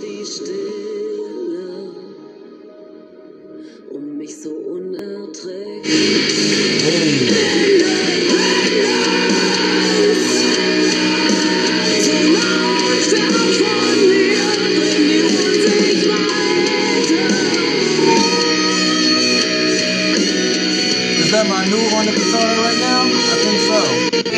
die Stille um mich so unerträglich. Weiter. Is that my new on the guitar right now? I think so.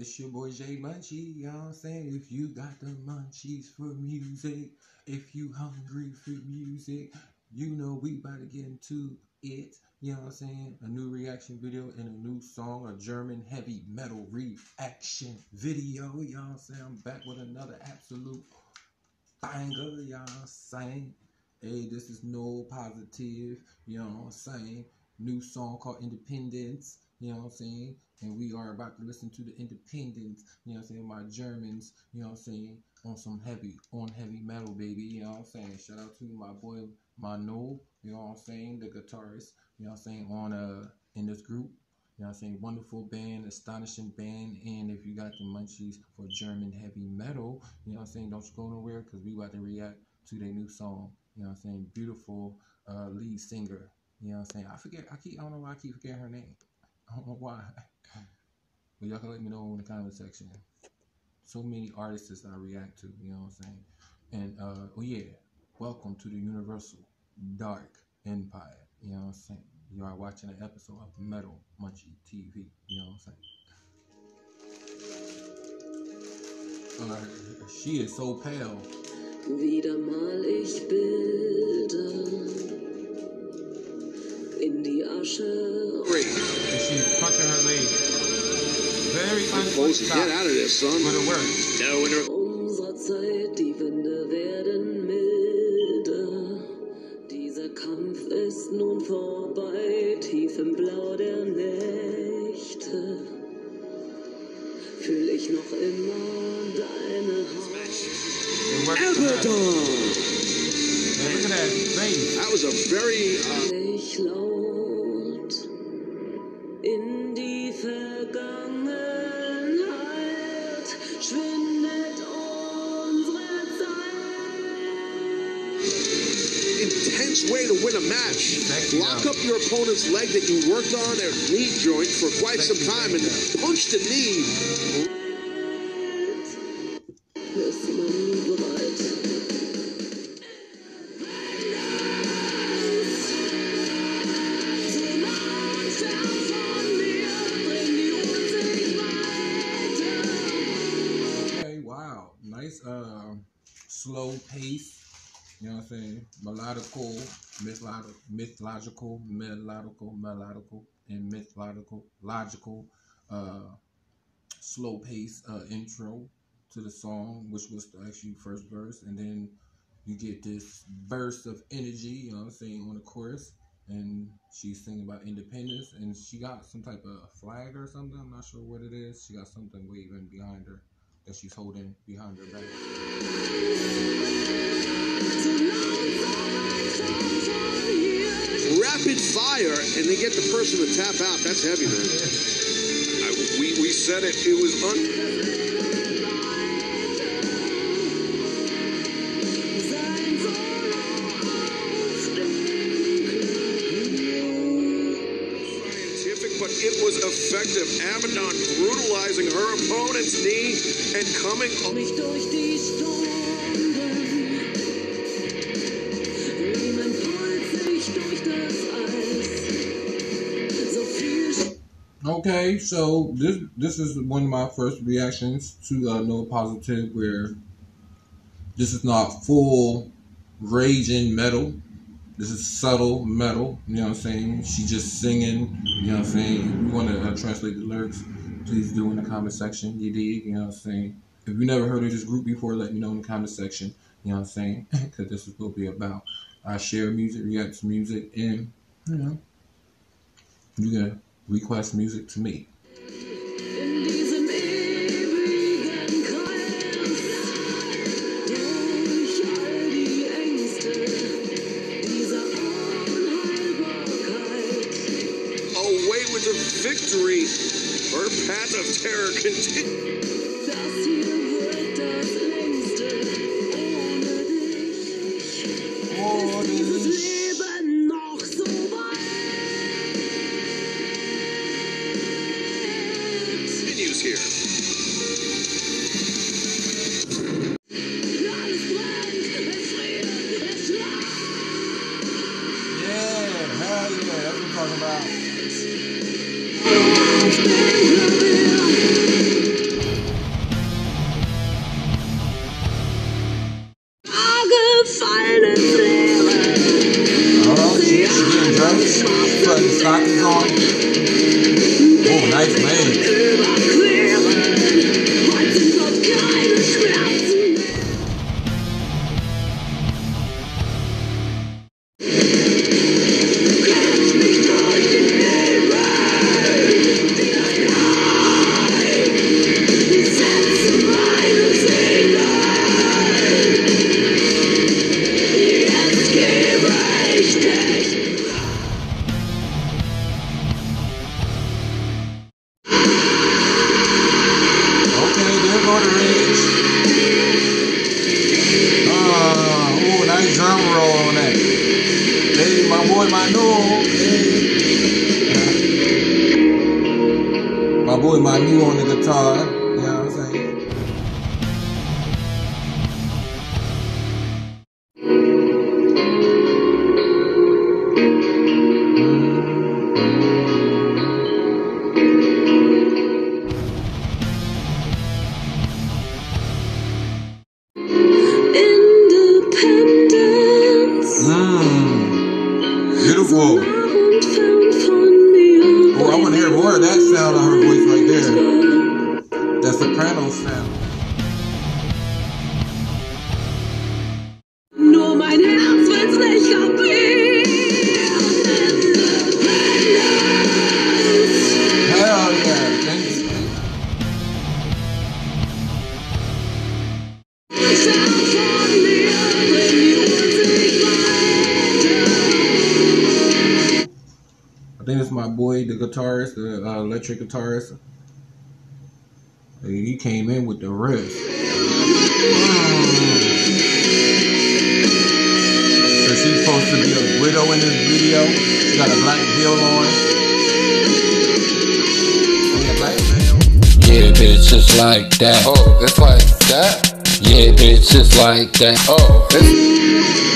It's your boy Jay Munchie. You know what I'm saying? If you got the munchies for music, if you hungry for music, you know we about to get into it. You know what I'm saying? A new reaction video and a new song, a German heavy metal reaction video. You know what I'm saying? I'm back with another absolute banger. You know what I'm saying? Hey, this is Null Positiv. You know what I'm saying? New song called Independenz. You know what I'm saying? And we are about to listen to the Independenz. You know I'm saying? My Germans. You know I'm saying? On some heavy, on heavy metal, baby. You know I'm saying? Shout out to my boy Mano. You know I'm saying? The guitarist. You know I'm saying? On uh in this group. You know I'm saying? Wonderful band, astonishing band. And if you got the munchies for German heavy metal, you know I'm saying? Don't go nowhere because we about to react to their new song. You know I'm saying? Beautiful uh, lead singer. You know I'm saying? I forget. I keep. I don't know why I keep forgetting her name. I don't know why. But y'all can let me know in the comment section. So many artists I react to. You know what I'm saying? And uh, oh yeah, welcome to the Universal Dark Empire. You know what I'm saying? You are watching an episode of Metal Munchie TV. You know what I'm saying? Uh, she is so pale. Wieder mal ich in die Asche. And she's punching her leg. Very Folks, get out of this, son. but it works. No Unserer Zeit, die Winde werden milder. Dieser Kampf ist nun vorbei, tief im Blau der Nächte. Fühl ich noch immer deine Haut. Face. That was a very uh, intense way to win a match. Sexy Lock now. up your opponent's leg that you worked on their knee joint for quite some time and punch the knee. Ist man bereit? Okay, wow. Nice uh slow pace. You know what I'm saying? Melodical, mythological, mythological, melodical, melodical, and mythological, logical, uh slow pace uh intro to the song, which was the actually first verse, and then you get this burst of energy, you know what I'm saying, on the chorus. And she's singing about independence, and she got some type of flag or something. I'm not sure what it is. She got something waving behind her that she's holding behind her back. Rapid fire, and they get the person to tap out. That's heavy, man. I, we, we said it. It was un. Effective. Abaddon brutalizing her opponent's knee and coming. Okay, so this this is one of my first reactions to uh, Null Positiv, where this is not full raging metal. This is subtle metal, you know what I'm saying? She just singing, you know what I'm saying? If you want to uh, translate the lyrics, please do in the comment section. You dig, you know what I'm saying? If you never heard of this group before, let me know in the comment section, you know what I'm saying? Because this is what be about. I share music, react to music, and, you know, you can request music to me. Victory. Her path of terror continues. Das hier putting on. Oh, nice man. Nice drum roll on that. Hey, my boy, my new. Hey. My boy, my new on the guitar. Electric guitarist. He came in with the riff. So she's supposed to be a widow in this video. She got a black veil on. I mean, a black. Yeah, bitch, it's like that. Oh, it's like that? Yeah, bitch, it's like that. Oh, it's it's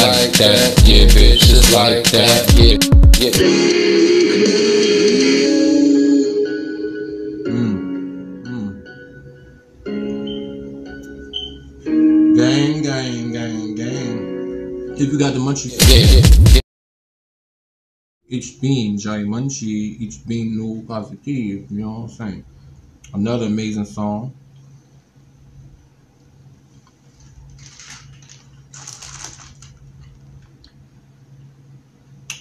like that. Yeah, bitch, it's like that. Yeah, yeah. Mm. Mm. Gang, gang, gang, gang. If you got the munchies, Yeah, yeah. each bean, Jai Munchie, each bean Null Positiv, you know what I'm saying? Another amazing song.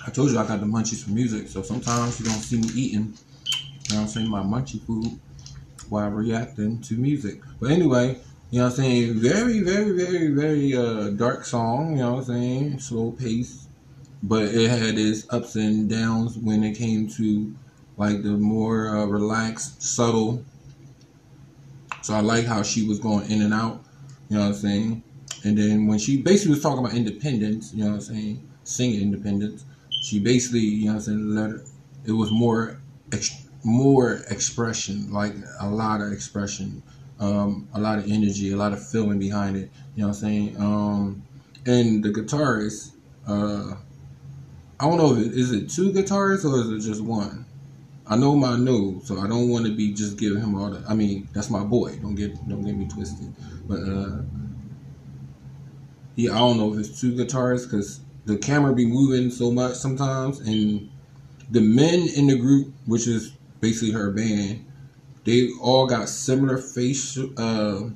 I told you I got the munchies for music, so sometimes you don't see me eating, you know I'm saying, my munchie food while reacting to music. But anyway, you know what I'm saying, very, very, very, very uh dark song, you know what I'm saying, slow pace, but it had its ups and downs when it came to like the more uh, relaxed, subtle. So I like how she was going in and out, you know what I'm saying. And then when she basically was talking about independence, you know what I'm saying, singing independence, she basically, you know what I'm saying, let her, it was more, ex, more expression, like a lot of expression, um, a lot of energy, a lot of feeling behind it, you know what I'm saying. Um, and the guitarist, uh, I don't know if it, is it two guitars or is it just one. I know my no, so I don't want to be just giving him all the. I mean, that's my boy. Don't get don't get me twisted. But uh, yeah, I don't know if it's two guitars because the camera be moving so much sometimes, and the men in the group, which is basically her band, they all got similar face uh,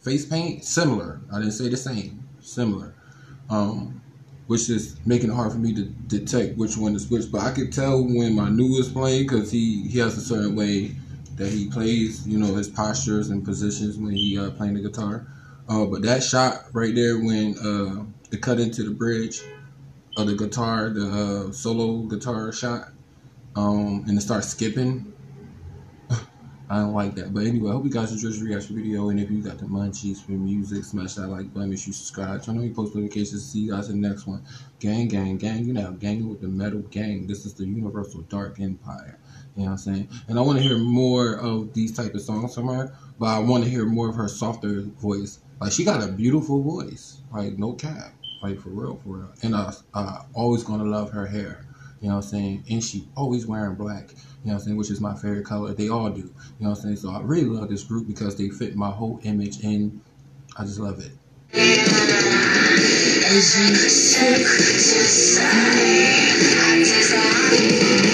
face paint. Similar. I didn't say the same. Similar. Um, which is making it hard for me to detect which one is which. But I could tell when my new is playing because he he has a certain way that he plays. You know his postures and positions when he uh, playing the guitar. Uh, but that shot right there when it cut into the bridge of the guitar, the uh, solo guitar shot, um, and it starts skipping. I don't like that. But anyway, I hope you guys enjoyed the reaction video. And if you got the munchies for music, smash that like button. Make sure you subscribe. Turn on your post notifications. See you guys in the next one. Gang, gang, gang. You know, ganging with the metal gang. This is the Universal Dark Empire. You know what I'm saying? And I want to hear more of these type of songs from her. But I want to hear more of her softer voice. Like, she got a beautiful voice. Like, no cap. For real, for real. And I, I always to love her hair. You know what I'm saying? And she always wearing black. You know what I'm saying? Which is my favorite color. They all do. You know what I'm saying? So I really love this group because they fit my whole image and I just love it. Oh,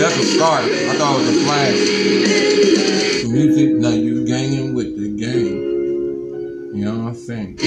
that's a start. I thought it was a flash. Music, now you ganging with the game. You know what I'm saying?